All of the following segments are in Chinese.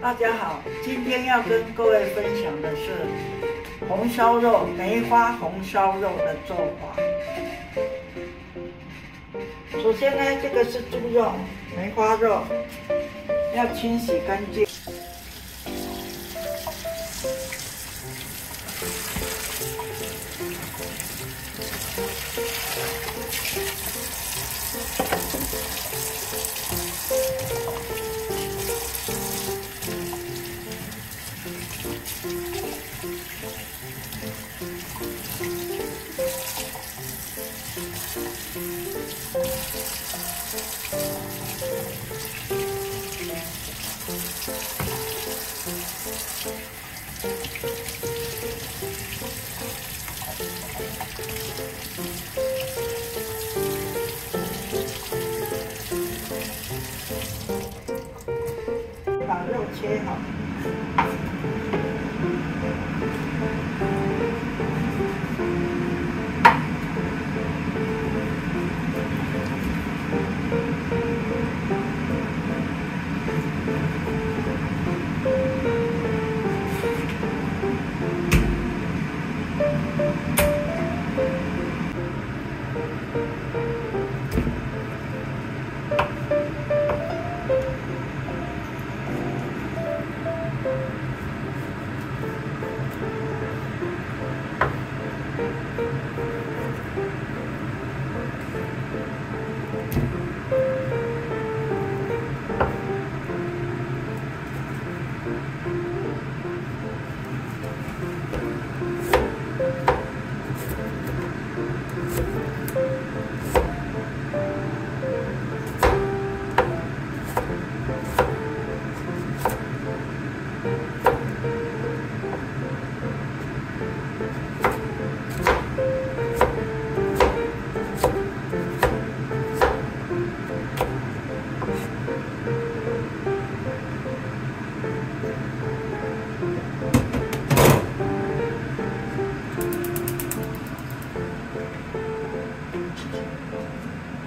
大家好，今天要跟各位分享的是红烧肉梅花红烧肉的做法。首先呢，这个是猪肉梅花肉，要清洗干净。切好。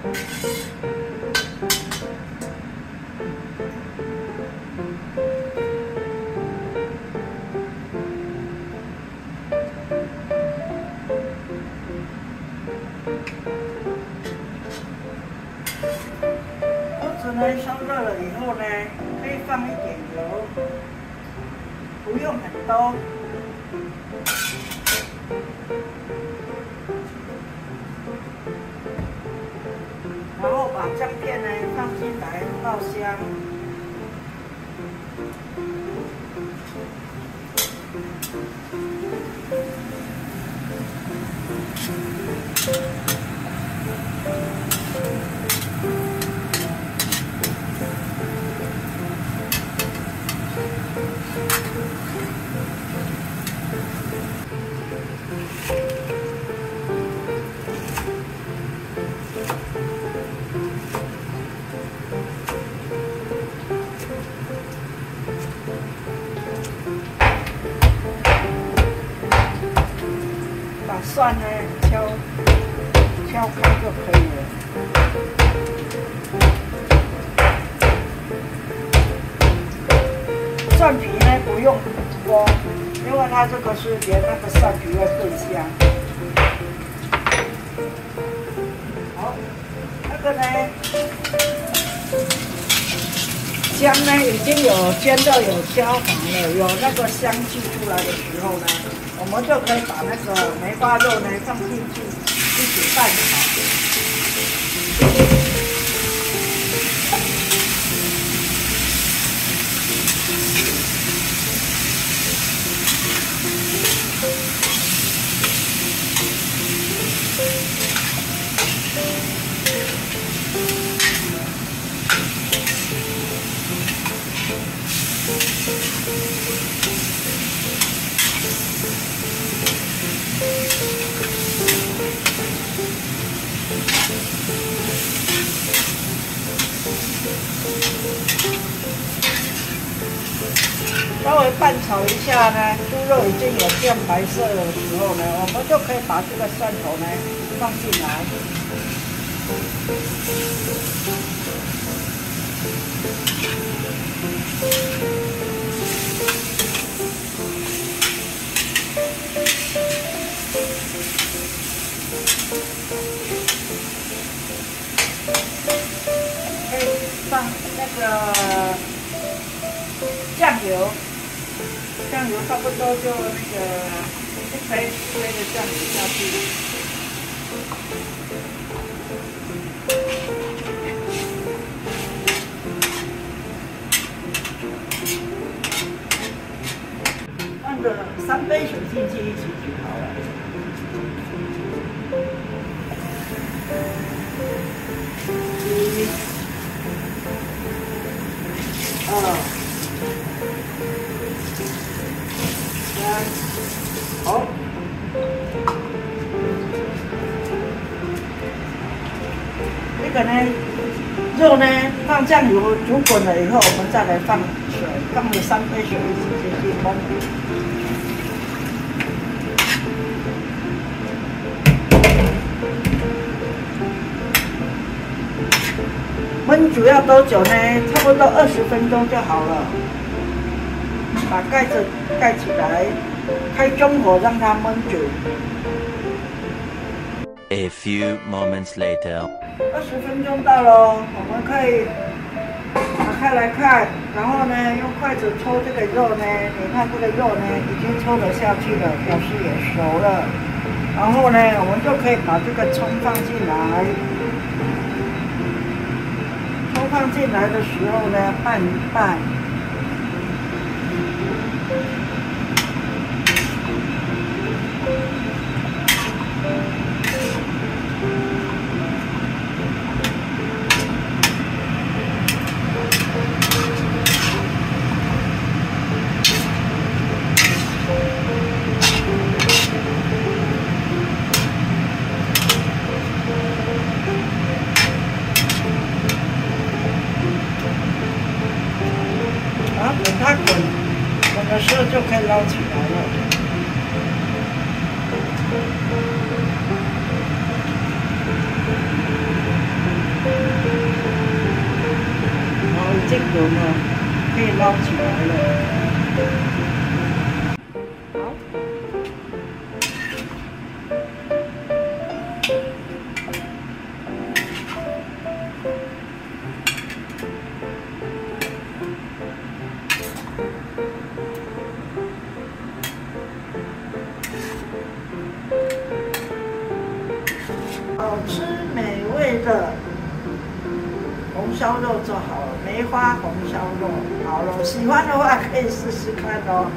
锅子呢烧热了以后呢，可以放一点油，把姜片呢放进来爆香。蒜呢敲敲开就可以了。蒜皮呢不用剥，因为它这个是连那个蒜皮会更香。好，那个呢，姜呢已经有煎到有焦黄了，有那个香气出来的时候呢，我们就可以把那个梅花肉呢放进去一起拌炒。稍微拌炒一下呢，猪肉已经有变白色的时候呢，我们就可以把这个蒜头呢放进来。那个酱油，酱油差不多就那个一杯一杯的酱油下去。放个三杯水进去一起煮好个呢，肉呢放酱油煮滚了以后，我们再来放水，放了三杯水一起进去焖。焖煮要多久呢？差不多二十分钟就好了。把盖子盖起来，开中火让它焖煮。A few moments later. 二十分钟到了，我们可以打开来看，然后呢，用筷子抽这个肉呢，你看这个肉呢已经抽得下去了，表示也熟了。然后呢，我们就可以把这个葱放进来，葱放进来的时候呢，拌一拌。时候就可以捞起来了。然后这个呢，可以捞起来了。红烧肉做好了，梅花红烧肉好了，喜欢的话可以试试看哦。